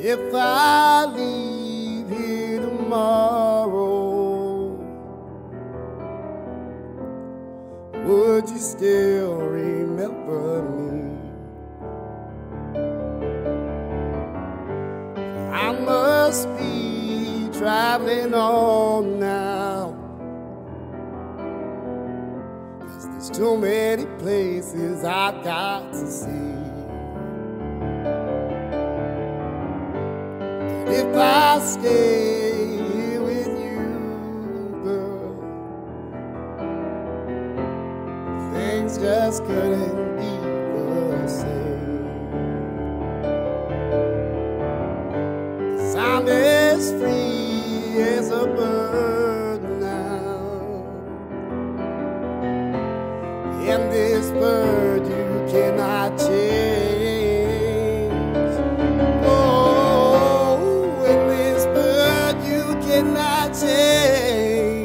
If I leave here tomorrow, would you still remember me? I must be traveling on now. Cause there's too many places I've got to see. If I stay with you, girl, things just couldn't be the same. I'm as free as a bird now. And this bird you cannot Oh,